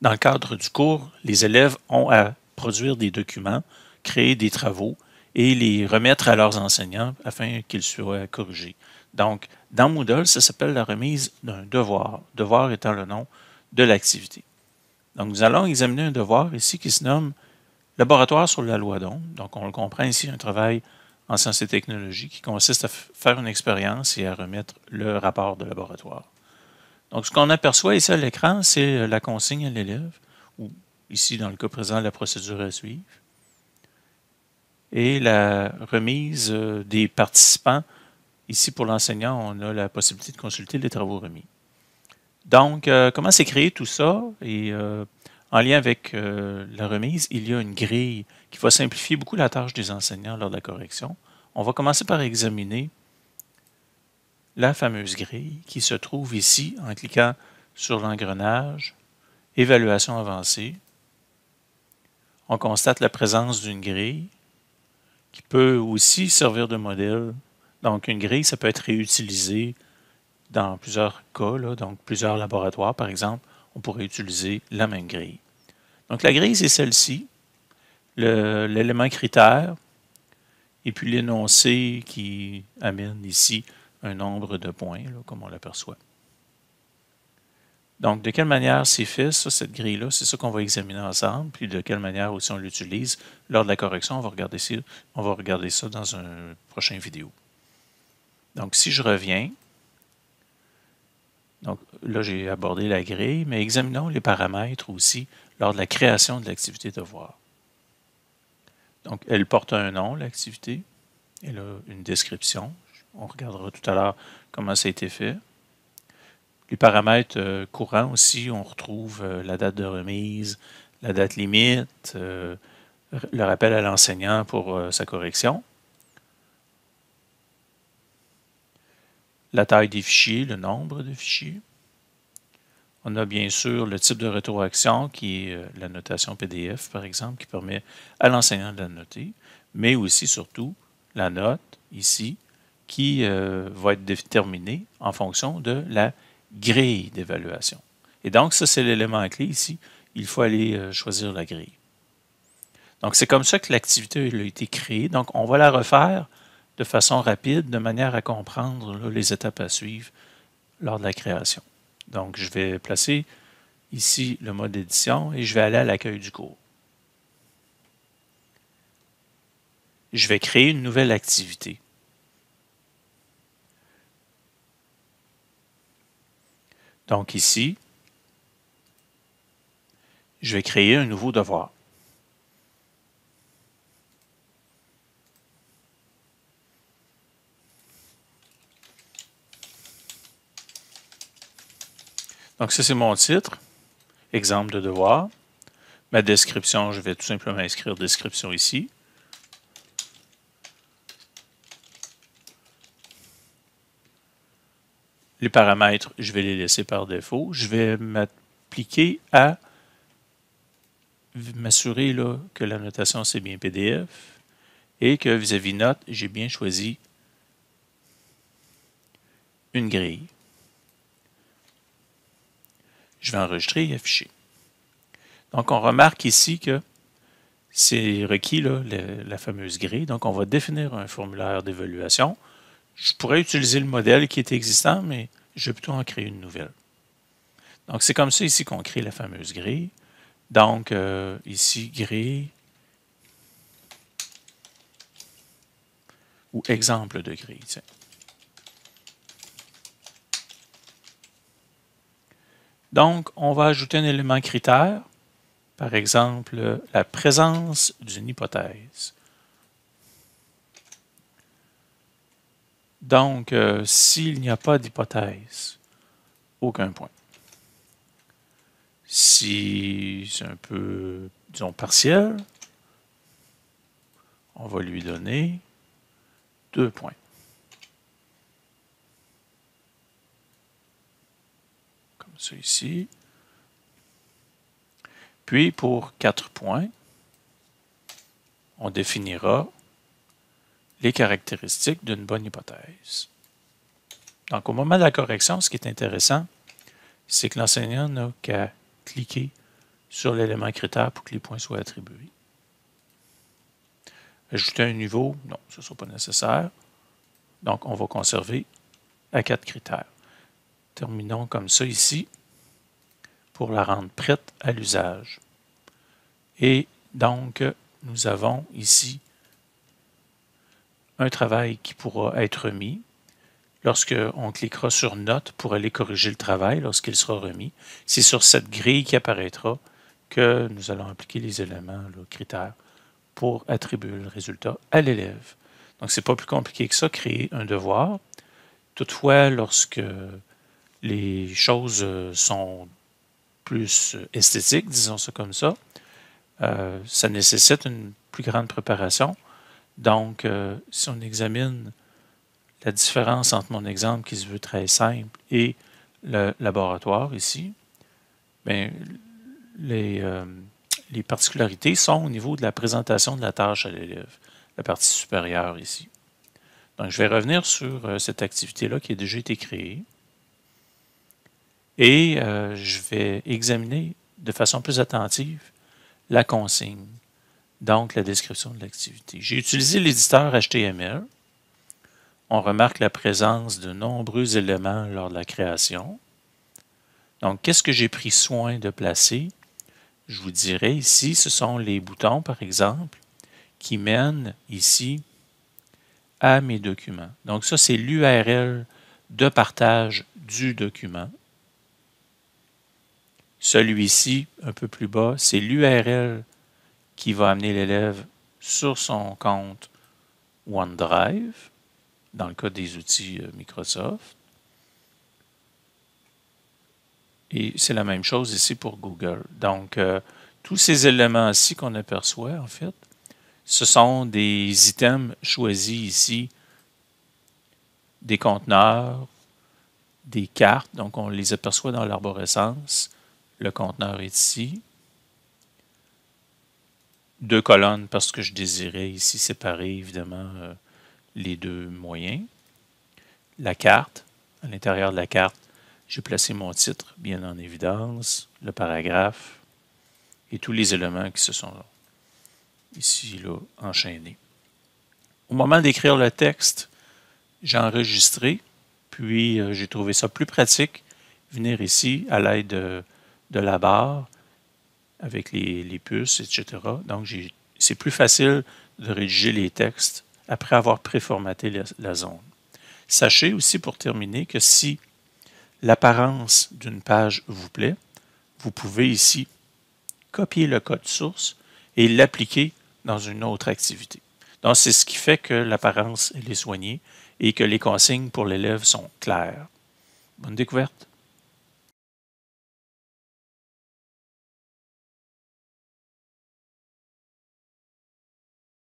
dans le cadre du cours, les élèves ont à produire des documents, créer des travaux et les remettre à leurs enseignants afin qu'ils soient corrigés. Donc, dans Moodle, ça s'appelle la remise d'un devoir, devoir étant le nom de l'activité. Donc, nous allons examiner un devoir ici qui se nomme Laboratoire sur la loi d'onde. Donc, on le comprend ici, un travail en sciences et technologies qui consiste à faire une expérience et à remettre le rapport de laboratoire. Donc, ce qu'on aperçoit ici à l'écran, c'est la consigne à l'élève, ou ici, dans le cas présent, la procédure à suivre, et la remise euh, des participants. Ici, pour l'enseignant, on a la possibilité de consulter les travaux remis. Donc, euh, comment c'est créé tout ça? Et euh, en lien avec la remise, il y a une grille qui va simplifier beaucoup la tâche des enseignants lors de la correction. On va commencer par examiner la fameuse grille qui se trouve ici en cliquant sur l'engrenage Évaluation avancée. On constate la présence d'une grille qui peut aussi servir de modèle. Donc, une grille, ça peut être réutilisé dans plusieurs cas, donc plusieurs laboratoires, par exemple, on pourrait utiliser la même grille. Donc, la grille, c'est celle-ci, l'élément critère, et puis l'énoncé qui amène ici un nombre de points, comme on l'aperçoit. Donc, de quelle manière c'est fait, cette grille-là? C'est ça qu'on va examiner ensemble, puis de quelle manière aussi on l'utilise. Lors de la correction, on va, regarder ça, on va regarder ça dans une prochaine vidéo. Donc, si je reviens, donc là, j'ai abordé la grille, mais examinons les paramètres aussi lors de la création de l'activité devoir. Donc, elle porte un nom, l'activité. Elle a une description. On regardera tout à l'heure comment ça a été fait. Les paramètres euh, courants aussi, on retrouve euh, la date de remise, la date limite, euh, le rappel à l'enseignant pour sa correction. La taille des fichiers, le nombre de fichiers. On a bien sûr le type de rétroaction qui est la notation PDF, par exemple, qui permet à l'enseignant de la noter, mais aussi, surtout, la note, ici, qui va être déterminée en fonction de la grille d'évaluation. Et donc, ça, c'est l'élément clé ici. Il faut aller euh, choisir la grille. Donc, c'est comme ça que l'activité a été créée. Donc, on va la refaire de façon rapide, de manière à comprendre les étapes à suivre lors de la création. Donc, je vais placer ici le mode édition et je vais aller à l'accueil du cours. Je vais créer une nouvelle activité. Donc ici, je vais créer un nouveau devoir. Donc ça, c'est mon titre, exemple de devoir. Ma description, je vais tout simplement inscrire description ici. Les paramètres, je vais les laisser par défaut. Je vais m'appliquer à m'assurer que la notation c'est bien PDF et que vis-à-vis note, j'ai bien choisi une grille. Je vais enregistrer et afficher. Donc, on remarque ici que c'est requis la fameuse grille. Donc, on va définir un formulaire d'évaluation je pourrais utiliser le modèle qui est existant, mais je vais plutôt en créer une nouvelle. Donc, c'est comme ça ici qu'on crée la fameuse grille. Donc, euh, ici, grille ou exemple de grille. Donc, on va ajouter un élément critère, par exemple, la présence d'une hypothèse. Donc, euh, s'il n'y a pas d'hypothèse, aucun point. Si c'est un peu, disons, partiel, on va lui donner deux points. Comme ça ici. Puis, pour quatre points, on définira les caractéristiques d'une bonne hypothèse. Donc, au moment de la correction, ce qui est intéressant, c'est que l'enseignant n'a qu'à cliquer sur l'élément critère pour que les points soient attribués. Ajouter un niveau, non, ce ne sera pas nécessaire. Donc, on va conserver à quatre critères. Terminons comme ça ici pour la rendre prête à l'usage. Et donc, nous avons ici un travail qui pourra être remis. Lorsqu'on cliquera sur Note pour aller corriger le travail lorsqu'il sera remis, c'est sur cette grille qui apparaîtra que nous allons appliquer les éléments, les critères, pour attribuer le résultat à l'élève. Donc, ce n'est pas plus compliqué que ça, créer un devoir. Toutefois, lorsque les choses sont plus esthétiques, disons ça comme ça, euh, ça nécessite une plus grande préparation. Donc, euh, si on examine la différence entre mon exemple qui se veut très simple et le laboratoire ici, bien, les, euh, les particularités sont au niveau de la présentation de la tâche à l'élève, la partie supérieure ici. Donc, je vais revenir sur euh, cette activité-là qui a déjà été créée et je vais examiner de façon plus attentive la consigne donc la description de l'activité. J'ai utilisé l'éditeur HTML. On remarque la présence de nombreux éléments lors de la création. Donc, qu'est-ce que j'ai pris soin de placer? Je vous dirais ici, ce sont les boutons, par exemple, qui mènent ici à mes documents. Donc, ça, c'est l'URL de partage du document. Celui-ci, un peu plus bas, c'est l'URL qui va amener l'élève sur son compte OneDrive, dans le cas des outils euh, Microsoft. Et c'est la même chose ici pour Google. Donc, euh, tous ces éléments-ci qu'on aperçoit, en fait, ce sont des items choisis ici, des conteneurs, des cartes. Donc, on les aperçoit dans l'arborescence. Le conteneur est ici deux colonnes parce que je désirais ici séparer évidemment euh, les deux moyens. La carte, à l'intérieur de la carte, j'ai placé mon titre bien en évidence, le paragraphe et tous les éléments qui se sont ici là, enchaînés. Au moment d'écrire le texte, j'ai enregistré, puis euh, j'ai trouvé ça plus pratique, venir ici à l'aide de la barre avec les, puces, etc. Donc, c'est plus facile de rédiger les textes après avoir préformaté la, la zone. Sachez aussi, pour terminer, que si l'apparence d'une page vous plaît, vous pouvez ici copier le code source et l'appliquer dans une autre activité. Donc, c'est ce qui fait que l'apparence est soignée et que les consignes pour l'élève sont claires. Bonne découverte!